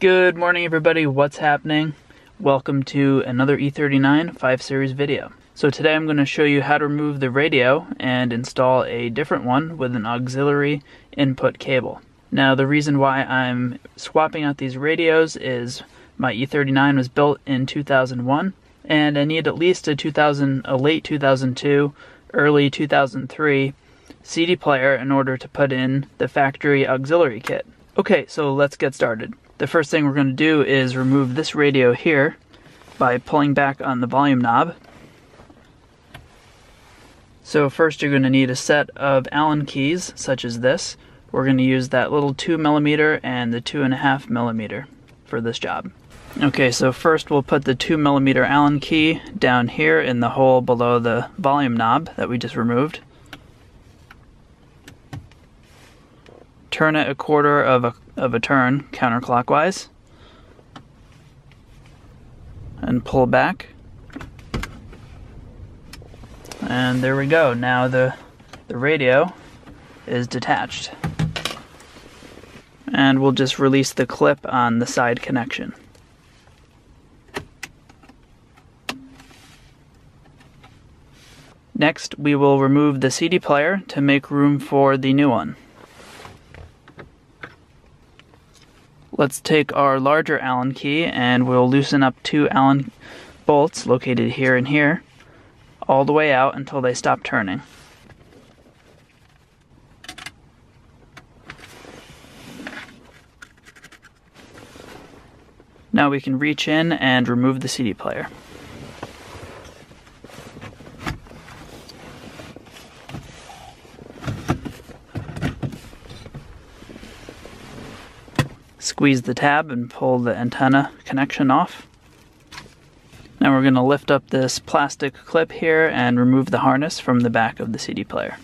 Good morning everybody, what's happening? Welcome to another E39 5 Series video. So today I'm going to show you how to remove the radio and install a different one with an auxiliary input cable. Now the reason why I'm swapping out these radios is my E39 was built in 2001 and I need at least a 2000 a late 2002 early 2003 CD player in order to put in the factory auxiliary kit. Okay, so let's get started. The first thing we're going to do is remove this radio here by pulling back on the volume knob. So first you're going to need a set of Allen keys, such as this. We're going to use that little 2 millimeter and the 2.5 millimeter for this job. Okay, so first we'll put the 2 millimeter Allen key down here in the hole below the volume knob that we just removed. turn it a quarter of a, of a turn counterclockwise and pull back. And there we go. Now the, the radio is detached. And we'll just release the clip on the side connection. Next, we will remove the CD player to make room for the new one. Let's take our larger Allen key and we'll loosen up two Allen bolts located here and here all the way out until they stop turning. Now we can reach in and remove the CD player. Squeeze the tab and pull the antenna connection off. Now we're going to lift up this plastic clip here and remove the harness from the back of the CD player.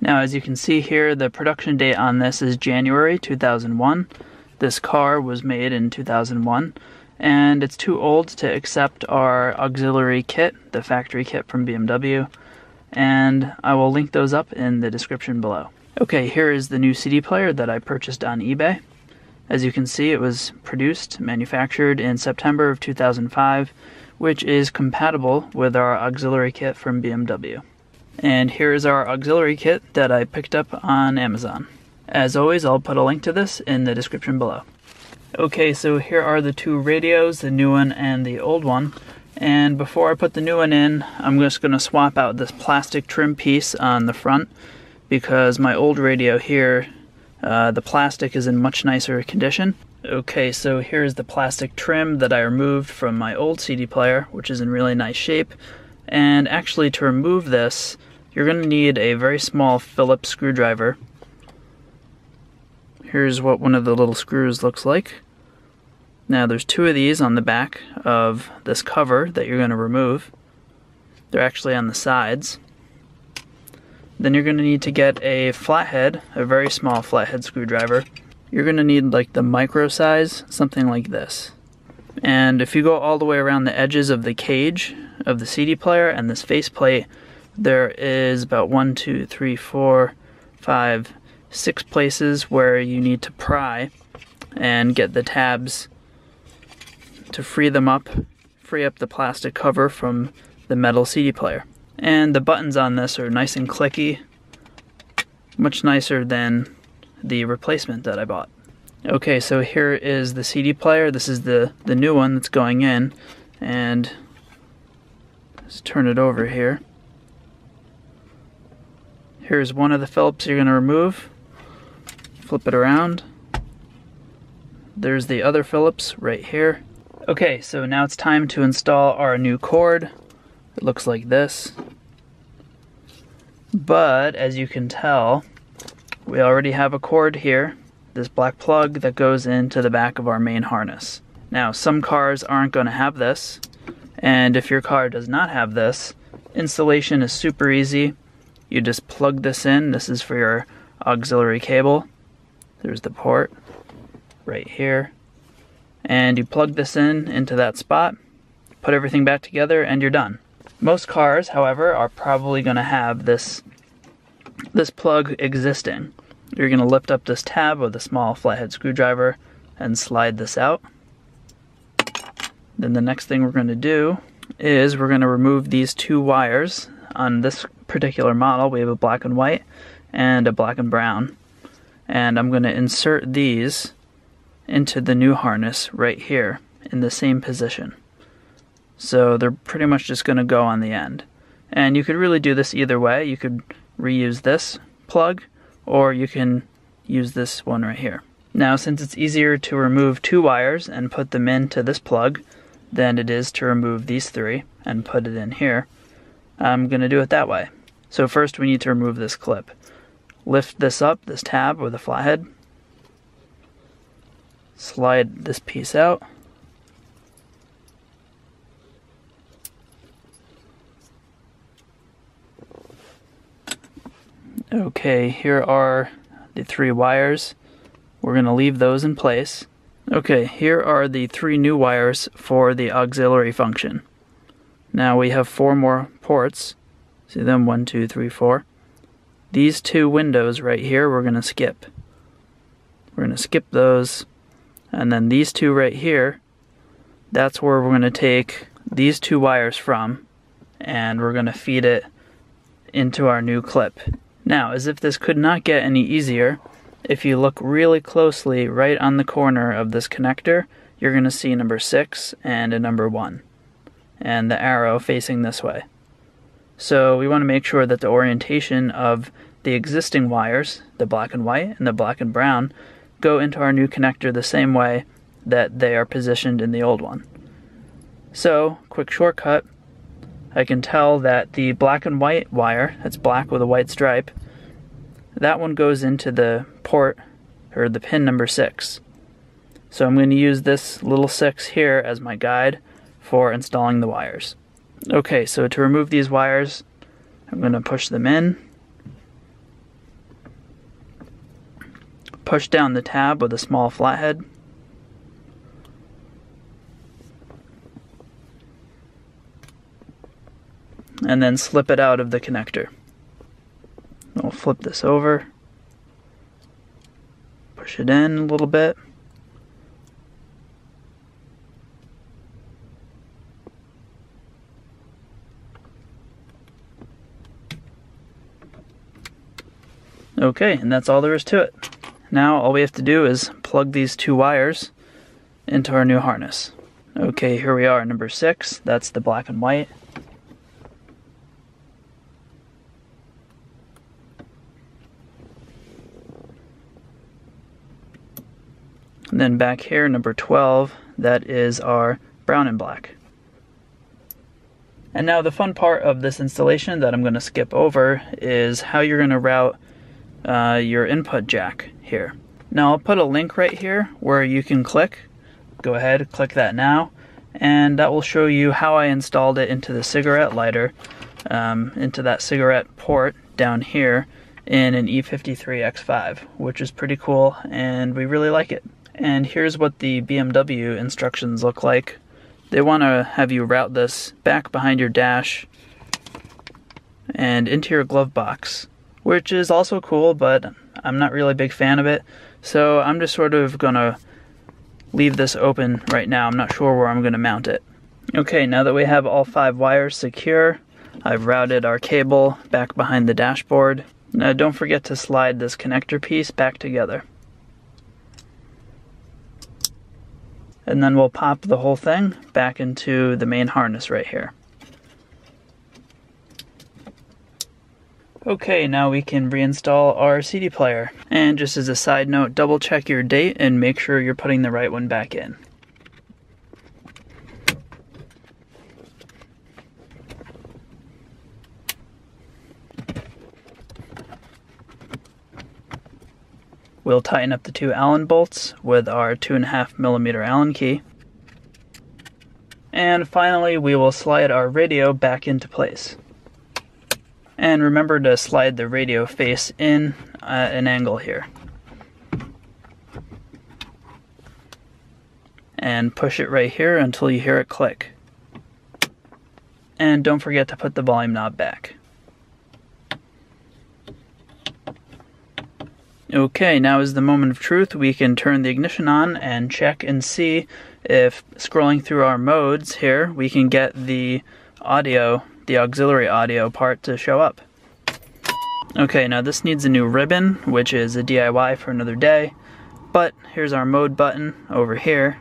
Now as you can see here, the production date on this is January 2001. This car was made in 2001 and it's too old to accept our auxiliary kit, the factory kit from BMW, and I will link those up in the description below. Okay, here is the new CD player that I purchased on eBay. As you can see, it was produced, manufactured in September of 2005, which is compatible with our auxiliary kit from BMW. And here is our auxiliary kit that I picked up on Amazon. As always, I'll put a link to this in the description below. Okay, so here are the two radios, the new one and the old one. And before I put the new one in, I'm just going to swap out this plastic trim piece on the front because my old radio here, uh, the plastic is in much nicer condition. Okay, so here's the plastic trim that I removed from my old CD player, which is in really nice shape. And actually to remove this, you're going to need a very small Phillips screwdriver Here's what one of the little screws looks like. Now there's two of these on the back of this cover that you're going to remove. They're actually on the sides. Then you're going to need to get a flathead, a very small flathead screwdriver. You're going to need like the micro size, something like this. And if you go all the way around the edges of the cage of the CD player and this faceplate, there is about one, two, three, four, five, six places where you need to pry and get the tabs to free them up, free up the plastic cover from the metal CD player. And the buttons on this are nice and clicky, much nicer than the replacement that I bought. Okay, so here is the CD player. This is the, the new one that's going in. And let's turn it over here. Here's one of the Phillips you're going to remove flip it around. There's the other Phillips right here. Okay, so now it's time to install our new cord. It looks like this. But as you can tell, we already have a cord here, this black plug that goes into the back of our main harness. Now, some cars aren't going to have this, and if your car does not have this, installation is super easy. You just plug this in. This is for your auxiliary cable. There's the port right here. And you plug this in into that spot, put everything back together, and you're done. Most cars, however, are probably going to have this this plug existing. You're going to lift up this tab with a small flathead screwdriver and slide this out. Then the next thing we're going to do is we're going to remove these two wires. On this particular model, we have a black and white and a black and brown. And I'm going to insert these into the new harness right here in the same position. So they're pretty much just going to go on the end. And you could really do this either way. You could reuse this plug or you can use this one right here. Now since it's easier to remove two wires and put them into this plug than it is to remove these three and put it in here, I'm going to do it that way. So first we need to remove this clip. Lift this up, this tab with a flathead. Slide this piece out. Okay, here are the three wires. We're going to leave those in place. Okay, here are the three new wires for the auxiliary function. Now we have four more ports. See them? One, two, three, four. These two windows right here, we're going to skip. We're going to skip those. And then these two right here, that's where we're going to take these two wires from and we're going to feed it into our new clip. Now, as if this could not get any easier, if you look really closely right on the corner of this connector, you're going to see number 6 and a number 1, and the arrow facing this way. So we want to make sure that the orientation of the existing wires, the black and white and the black and brown, go into our new connector the same way that they are positioned in the old one. So, quick shortcut, I can tell that the black and white wire, that's black with a white stripe, that one goes into the port, or the pin number 6. So I'm going to use this little 6 here as my guide for installing the wires. Okay, so to remove these wires, I'm going to push them in. Push down the tab with a small flathead. and then slip it out of the connector. We'll flip this over, push it in a little bit. Okay, and that's all there is to it. Now all we have to do is plug these two wires into our new harness. Okay, here we are, number six. That's the black and white. And then back here, number 12, that is our brown and black. And now the fun part of this installation that I'm going to skip over is how you're going to route uh, your input jack here. Now I'll put a link right here where you can click. Go ahead, click that now, and that will show you how I installed it into the cigarette lighter, um, into that cigarette port down here in an E53X5, which is pretty cool, and we really like it. And here's what the BMW instructions look like. They want to have you route this back behind your dash and into your glove box, which is also cool, but I'm not really a big fan of it. So I'm just sort of to leave this open right now. I'm not sure where I'm to mount it. Okay, now that we have all five wires secure, I've routed our cable back behind the dashboard. Now don't forget to slide this connector piece back together. and then we'll pop the whole thing back into the main harness right here. Okay, now we can reinstall our CD player. And just as a side note, double check your date and make sure you're putting the right one back in. We'll tighten up the two Allen bolts with our 2.5 millimeter Allen key. And finally, we will slide our radio back into place. And remember to slide the radio face in at an angle here. And push it right here until you hear it click. and don't forget to put the volume knob back. Okay, now is the moment of truth. We can turn the ignition on and check and see if scrolling through our modes here, we can get the audio, the auxiliary audio part to show up. Okay, now this needs a new ribbon, which is a DIY for another day. But here's our mode button over here.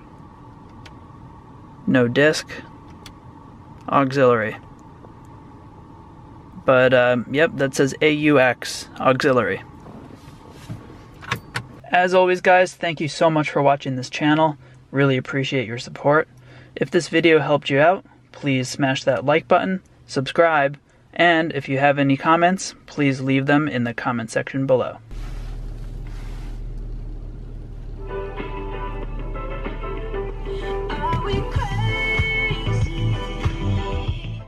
No disc. Auxiliary. But, uh, yep, that says AUX, auxiliary. As always, guys, thank you so much for watching this channel. Really appreciate your support. If this video helped you out, please smash that like button, subscribe, and if you have any comments, please leave them in the comment section below.